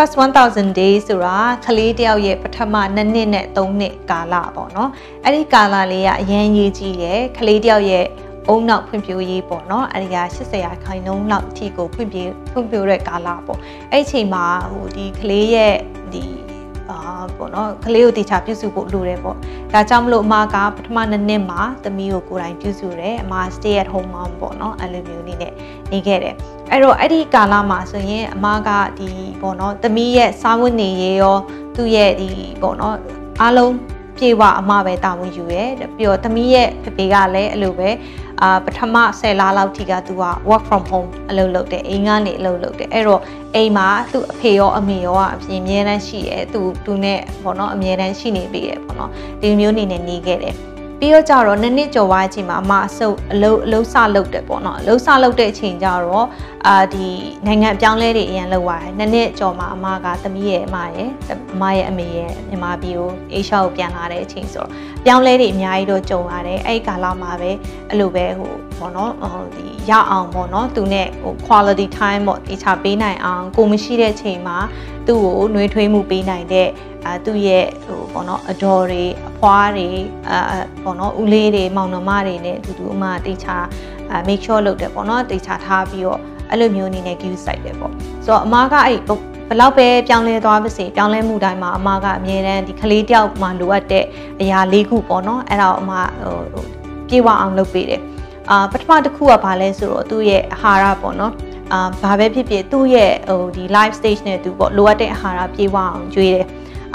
first 1000 days ဆိုတာကလေးတယောက်ရဲ့ပထမ2နှစ်နဲ့3နှစ်ကာလပေါ့နော်အဲ့ဒီကာလလေးကအရန်ရေးကြီးတယ်ကလေးတယောက်ရဲ့အုံနောက်ဖွံ့ဖြိုးရေးပေါ့နော်အဲ့ဒီက80ရာခိုင်နှုန်းလောက်အထိကိုဖွံ့ဖြိုးဖွံ့ဖြိုးတဲ့ကာလပေါ့အဲ့ဒီအချိန်မှာဟိုဒီကလေးရဲ့ဒီအာပေါ့နော်ကလေးကိုတေချာပြုစုဖို့လိုတယ်ပေါ့ဒါကြောင့်မလို့အမကပထမနှစ်နှစ်မှာသမီးကိုကိုယ်တိုင်ပြုစုတယ်အမ stay at home mom ပေါ့နော်အဲ့လိုမျိုးနေနဲ့နေခဲ့တယ် အဲ့တော့အဲ့ဒီကာလမှာဆိုရင်အမကဒီပေါ့နော်သမီးရဲ့စားဝတ်နေရေးရောသူ့ရဲ့ဒီပေါ့နော်အားလုံးပြေဝအမပဲတာဝန်ယူရဲပြီးတော့သမီးရဲ့ဖေဖေကလည်းအဲ့လိုပဲအာပထမ10လလောက်ထိကသူက work from home အလုပ်လုပ်တယ်အိမ်ကနေအလုပ်လုပ်တယ်အဲ့တော့အိမ်မှာသူ့အဖေရောအမေရောအပြင်အမြဲတမ်းရှိရဲသူသူနဲ့ပေါ့နော်အမြဲတမ်းရှိနေပြီရပေါ့နော်ဒီမျိုးနေနဲ့နေခဲ့တယ် ပြီးတော့ကြတော့နှစ်နှစ်ကျော်သွားချိန်မှာအမအဆုပ်အလုံးအလုံးစလုပ်တယ်ပေါ့နော်အလုံးစလုပ်တဲ့အချိန်ကျတော့အာဒီနိုင်ငံအပြောင်းလဲတွေအရင်လုပ်သွားတယ်နှစ်နှစ်ကျော်မှာအမကသမီးရဲ့အမရဲ့အမရဲ့အမေရဲ့မြန်မာပြည်ကိုအေရှာကိုပြန်လာတဲ့အချိန်ဆိုတော့ပြောင်းလဲတွေအများကြီးတော့ကြုံရတယ်အဲ့ဒီကာလမှာပဲအဲ့လိုပဲဟို ပေါ့နော်ဟိုဒီရအောင်ပေါ့နော်သူနဲ့ဟို quality time ပေါ့အေချာပေးနိုင်အောင်ကိုမရှိတဲ့ချိန်မှာသူ့ကိုနှွေးထွေးမှုပေးနိုင်တဲ့အာသူ့ရဲ့ဟိုပေါ့နော်အတော်တွေအဖွားတွေအာပေါ့နော်ဦးလေးတွေမောင်နှမတွေနဲ့အတူတူအမတေချာအာ make sure လုပ်တယ်ပေါ့နော်တေချာထားပြီးတော့အဲ့လိုမျိုးအနေနဲ့ view site တယ်ပေါ့ဆိုတော့အမကအဲ့ဘလောက်ပဲပြောင်းလဲသွားပါစေပြောင်းလဲမှုတိုင်းမှာအမကအမြဲတမ်းဒီကလေးတယောက်မှလိုအပ်တဲ့အရာလေးခုပေါ့နော်အဲ့ဒါအမဟိုပြေဝအောင်လုပ်ပေးတယ် အာပထမတစ်ခုကဘာလဲဆိုတော့သူ့ရဲ့အာဟာရပေါ့နော်အာဘာပဲဖြစ်ဖြစ်သူ့ရဲ့ဟိုဒီ live stage နဲ့သူပေါ့လိုအပ်တဲ့အာဟာရပြေဝအောင်ကျွေးတယ်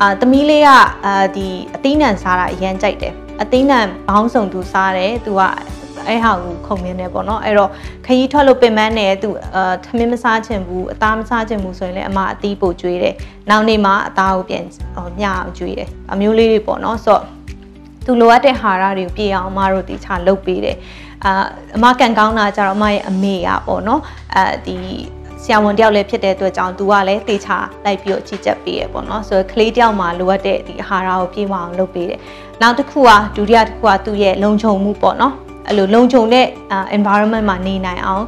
အာသမီးလေးကအာဒီအသီးနှံစားတာအရန်ကြိုက်တယ်အသီးနှံဘောင်းဆောင်သူစားတယ်သူကအဲ့ဟာကိုခုံမြင်တယ်ပေါ့နော်အဲ့တော့ခရီးထွက်လို့ပင်ပန်းနေသူအာသမင်းမစားချင်ဘူးအသားမစားချင်ဘူးဆိုရင်လည်းအမအသီးပို့ကျွေးတယ်နောက်နေ့မှအသားကိုပြန်မျှအောင်ကျွေးတယ်အမျိုးလေးတွေပေါ့နော်ဆိုတော့သူလိုအပ်တဲ့ဟာရတွေကိုပြေအောင်အမတို့တီချလုပ်ပေးတယ် အာအမကန်ကောင်းတာကြတော့အမရဲ့အမေကပေါ့နော်အဲဒီဆရာဝန်တယောက်လည်းဖြစ်တဲ့အတွက်ကြောင့်သူကလည်းတေချာလိုက်ပြီးတော့ကြီးကြပ်ပေးရပေါ့နော်ဆိုတော့ကလေးတယောက်မှာလိုအပ်တဲ့ဒီအာဟာရကိုပြေးမအောင်လုပ်ပေးတယ်နောက်တစ်ခုကဒုတိယတစ်ခုကသူ့ရဲ့လုံခြုံမှုပေါ့နော်အဲ့လိုလုံခြုံတဲ့ environment မှာနေနိုင်အောင်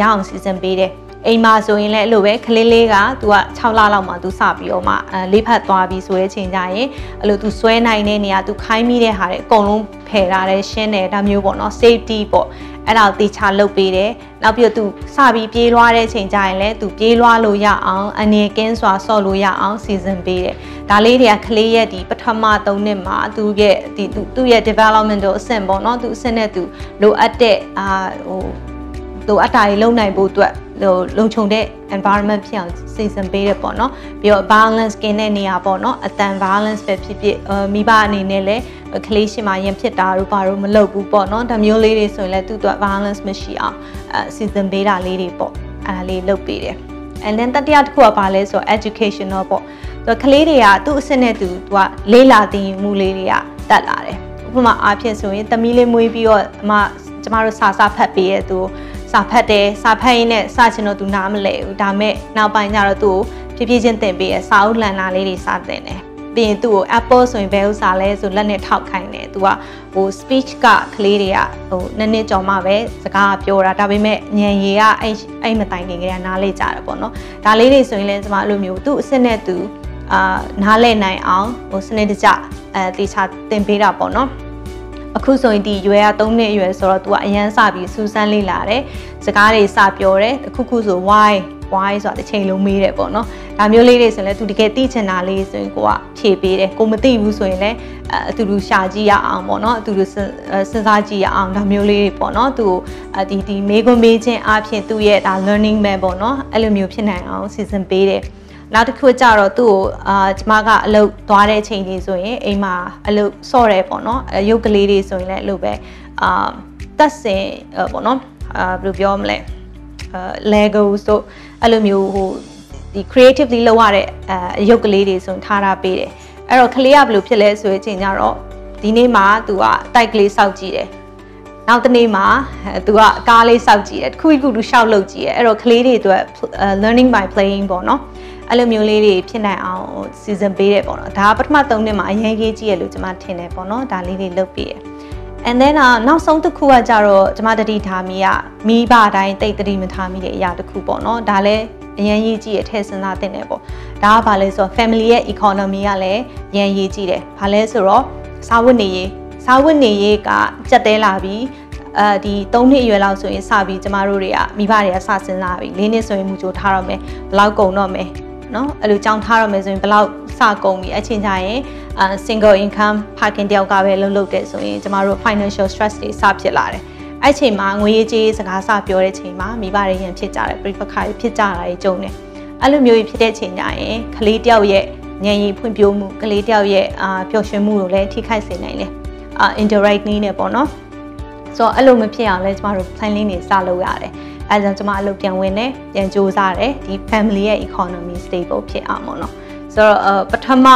ရအောင်စီစဉ်ပေးတယ် အိမ်မှာဆိုရင်လည်းအဲ့လိုပဲကလေးလေးက तू က6လလောက်မှ तू စပြီးတော့မှလေးဖက်သွားပြီးဆိုတဲ့အချိန်ကျရင်အဲ့လို तू ဆွဲနိုင်တဲ့နေရာ तू ခိုင်းမိတဲ့ဟာတွေအကုန်လုံးဖယ်ထားတယ်ရှင်းတယ်ဒါမျိုးပေါ့နော် safety ပေါ့အဲ့ဒါကိုတေချာလုပ်ပေးတယ်နောက်ပြီးတော့ तू စပြီးပြေးလွှားတဲ့အချိန်ကျရင်လည်း तू ပြေးလွှားလို့ရအောင်အနေကင်းစွာဆော့လို့ရအောင်စီစဉ်ပေးတယ်ဒါလေးတွေကကလေးရဲ့ဒီပထမ၃နှစ်မှာသူရဲ့ဒီသူ့ရဲ့ development တို့အဆင့်ပေါ့နော်သူအဆင့်နဲ့သူလိုအပ်တဲ့အာဟိုလိုအပ်တာတွေလုပ်နိုင်ဖို့အတွက် ဟိုလုံခြုံတဲ့ environment ဖြစ်အောင်စီစဉ်ပေးတယ်ပေါ့နော်ပြီးတော့ balance กินတဲ့နေရာပေါ့နော်အတန် balance ပဲဖြစ်ဖြစ်မိဘအနေနဲ့လည်းကလေးရှိမှရင်ဖြစ်တာတို့ဘာလို့မလုပ်ဘူးပေါ့နော်ဒါမျိုးလေးတွေဆိုရင်လည်းသူ့အတွက် balance မရှိအောင်အစီစဉ်ပေးတာလေးတွေပေါ့အဲလေးလုပ်ပေးတယ် and then တတိယတစ်ခုကဘာလဲဆိုတော့ educational ပေါ့သူကလေးတွေကသူ့အစ်စ်နဲ့သူသူကလေးလာသင်ယူမှုလေးတွေကတက်လာတယ်ဥပမာအားဖြင့်ဆိုရင်သမီးလေးမွေးပြီးတော့အမကျမတို့စာစာဖတ်ပေးရဲ့သူ စာဖတ်တယ်စာဖတ်ရင်းနဲ့စာချင်တော့သူနားမလဲဘူးဒါမဲ့နောက်ပိုင်းကျတော့သူ့ကိုဖြည်းဖြည်းချင်းသင်ပေးရစာအုပ်လန်နာလေးတွေစာသင်တယ်ပြီးရင်သူ့ကို Apple ဆိုရင်ဘယ်ဥစားလဲဆိုလက်နဲ့ထောက်ခိုင်းတယ်သူကဟို speech ကကလေးတွေကဟိုနည်းနည်းကြော်မှပဲစကားပြောတာဒါပေမဲ့ညံရည်ကအဲ့အဲ့မတိုင်ခင်ကနားလေကြတယ်ပေါ့နော်ဒါလေးတွေဆိုရင်လည်းကျွန်မအဲ့လိုမျိုးသူ့အစ်စ်နဲ့သူအာနားလဲနိုင်အောင်ဟိုစနစ်တကျအဲတေချာသင်ပေးတာပေါ့နော် အခုဆိုရင်ဒီရွယ်က3နှစ်အရွယ်ဆိုတော့ तू ကအရန်စပြီးစူးစမ်းလေ့လာတယ်စကားတွေစပြောတယ်အခုခုဆို why why ဆိုတာတစ်ချိန်လုံးမေးတယ်ပေါ့နော်ဒါမျိုးလေးတွေဆိုရင်လည်း तू တကယ်သိချင်တာလေးဆိုရင်ကိုကဖြေပေးတယ်ကိုမသိဘူးဆိုရင်လည်းအတူတူရှာကြည့်ရအောင်ပေါ့နော်အတူတူစဉ်းစားကြည့်ရအောင်ဒါမျိုးလေးတွေပေါ့နော်သူဒီဒီမေးခွန်းမေးခြင်းအပြင်သူ့ရဲ့ဒါ learning map ပေါ့နော်အဲ့လိုမျိုးဖြစ်နိုင်အောင်စီစဉ်ပေးတယ် နောက်တစ်ခုကျတော့သူ့ကိုအာကျမကအလုပ်သွားတဲ့အချိန်လေးဆိုရင်အိမ်မှာအလုပ်ဆော့ရဲပေါ့နော်ရုပ်ကလေးတွေဆိုရင်လည်းအလုပ်ပဲအာတက်စင်ပေါ့နော်အာဘယ်လိုပြောမလဲအာ Lego ဆိုအဲ့လိုမျိုးဟိုဒီ creatively လုပ်ရတဲ့အရုပ်ကလေးတွေဆိုရင်ထားတာပေးတယ်အဲ့တော့ကလေးကဘယ်လိုဖြစ်လဲဆိုတဲ့အချိန်ကျတော့ဒီနေ့မှာသူကတိုက်ကလေးစောက်ကြည့်တယ် နောက်တနေ့မှာသူကကားလေးစောက်ကြည့်တယ်တစ်ခုခုသူရှောက်လုပ်ကြည့်တယ်အဲ့တော့ကလေးတွေအတွက် learning by playing ပေါ့နော်အဲ့လိုမျိုးလေးတွေဖြစ်နိုင်အောင်စီစဉ်ပေးတယ်ပေါ့နော်ဒါပထမ3နှစ်မှာအရင်ကြီးကြည့်ရလို့ကျွန်မထင်တယ်ပေါ့နော်ဒါလေးတွေလုပ်ပေးတယ် and then နောက်ဆုံးတစ်ခုကကြတော့ကျွန်မတတိထားမိကမိဘတိုင်းတိတ်တတိမထားမိတဲ့အရာတစ်ခုပေါ့နော်ဒါလည်းအအရန်ရေးကြည့်ရထည့်စဉ်းစားတင်တယ်ပေါ့ဒါကဘာလဲဆိုတော့ family ရဲ့ economy ကလည်းရန်ရေးကြည့်တယ်ဘာလဲဆိုတော့စားဝတ်နေရေးစားဝတ်နေရေးကကြက်တဲလာပြီး အဲဒီ၃နှစ်အရွယ်လောက်ဆိုရင်စပြီးကျမတို့တွေကမိဘတွေကစစဉ်းစားပြီ၄နှစ်ဆိုရင်မူကြိုထားတော့မယ်ဘလောက်ကုန်တော့မယ်နော်အဲ့လိုကြောင်းထားတော့မယ်ဆိုရင်ဘလောက်စကုန်ပြီအချိန်ကြရင်အာ single income parking တယောက်ကပဲလုပ်လုပ်တဲ့ဆိုရင်ကျမတို့ financial stress တွေစဖြစ်လာတယ်အဲ့ချိန်မှာငွေရေးကြေးစကားစပြောတဲ့ချိန်မှာမိဘတွေရင်ဖြစ်ကြတယ်ပြိပခါတွေဖြစ်ကြတာတွေကြုံတယ်အဲ့လိုမျိုးကြီးဖြစ်တဲ့ချိန်ကြရင်ကလေးတယောက်ရဲ့ဉာဏ်ရည်ဖွံ့ဖြိုးမှုကလေးတယောက်ရဲ့အာပျော်ရွှင်မှုကိုလည်းထိခိုက်စေနိုင်တယ်အာ indirect နည်းနဲ့ပေါ့နော် ဆိုတော့အဲ့လိုမဖြစ်အောင်လဲကျမတို့ planning တွေစလုပ်ရတယ်အဲဒါကြောင့်ကျမအလုပ်ပြန်ဝင်တယ်ပြန်စူးစမ်းတယ်ဒီ family ရဲ့ economy stable ဖြစ်အောင်ပေါ့နော်ဆိုတော့ပထမ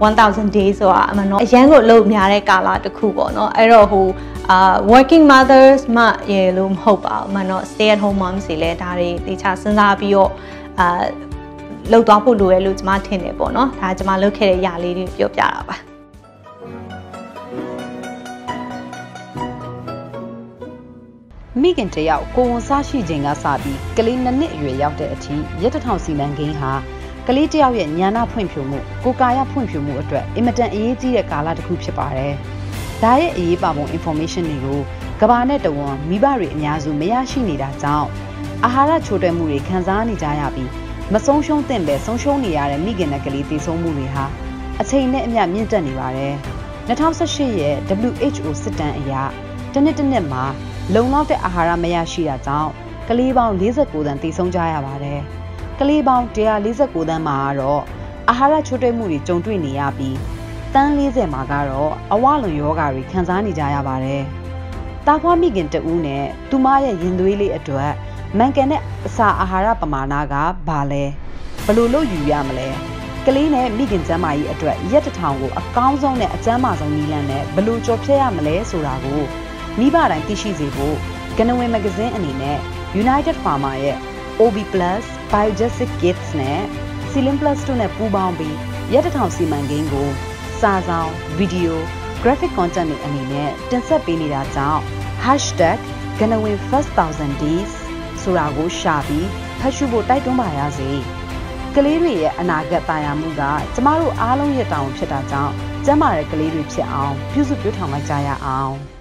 1000 days ဆိုတာအမှန်တော့အရန်ကိုအလုပ်များတဲ့ကာလတစ်ခုပေါ့နော်အဲ့တော့ဟိုအာ working mothers မှရေလို့မဟုတ်ပါဘူးအမှန်တော့ stay at home moms တွေလည်းဒါတွေတေချာစဉ်းစားပြီးတော့အာလောက်သွားဖို့လိုရလို့ကျွန်မထင်တယ်ပေါ့နော်ဒါကျွန်မလုပ်ခဲ့တဲ့ຢာလေးတွေပြောပြတာပါ မိခင်တယောက်ကိုဝန်စားရှိခြင်းကစပြီးကလေးနှစ်နှစ်အရွယ်ရောက်တဲ့အထိရက်တထောင်စီမံကိန်းဟာကလေးတယောက်ရဲ့ဉာဏဖွံ့ဖြိုးမှုကိုကာယဖွံ့ဖြိုးမှုအတွက်အင်မတန်အရေးကြီးတဲ့ကာလတစ်ခုဖြစ်ပါတယ်။ဒါရဲ့အရေးပါပုံ information တွေကိုကဘာနဲ့တဝန်မိဘတွေအများစုမရရှိနေတာကြောင့်အာဟာရချိုးတွဲမှုတွေခံစားနေကြရပြီးမဆုံးရှုံးသင့်ပဲဆုံးရှုံးနေရတဲ့မိခင်နဲ့ကလေးတည်ဆုံးမှုတွေဟာအချိန်နဲ့အမျှမြင့်တက်နေပါတယ်။2018ရဲ့ WHO စစ်တမ်းအရတစ်နှစ်တစ်နှစ်မှာ လုံလောက်တဲ့အာဟာရမရရှိတာကြောင့်ကလေးပေါင်း49တန်းတည်ဆုံးကြရပါတယ်။ကလေးပေါင်း149သန်းမှာတော့အာဟာရချိုးတွဲမှုတွေကြုံတွေ့နေရပြီးတန်း40မှာကတော့အဝလွန်ယောဂါတွေခံစားနေကြရပါတယ်။တာခွားမိခင်တဦးနဲ့သူမရဲ့ရင်သွေးလေးအတွက်မန်ကန်တဲ့အစာအာဟာရပမာဏကဘာလဲဘလို့လို့ယူရမလဲကလေးနဲ့မိခင်ကျန်းမာရေးအတွက်ရက်တထောင်ကိုအကောင်းဆုံးနဲ့အကျန်းမာဆုံးနည်းလမ်းနဲ့ဘလို့ကြော်ဖြတ်ရမလဲဆိုတာကို မိဘတိုင်းသိရှိစေဖို့ကနဝင်မဂဇင်းအနေနဲ့ United Pharma ရဲ့ OB+ Biogesic Kits နဲ့ Ceiling Plus တို့နဲ့ပူးပေါင်းပြီးရက်တထောင်စီမံကိန်းကိုစာဆောင်ဗီဒီယို graphic content တွေအနေနဲ့တင်ဆက်ပေးနေတာကြောင့် #ganawin first 1000 days ဆိုတာကိုရှာပြီးဖတ်ရှုဖို့တိုက်တွန်းပါရစေ။ကလေးတွေရဲ့အနာဂတ်တာယာမှုကကျမတို့အားလုံးရဲ့တာဝန်ဖြစ်တာကြောင့်ကျန်းမာတဲ့ကလေးတွေဖြစ်အောင်ပြုစုပြောင်းထောင်လိုက်ကြရအောင်။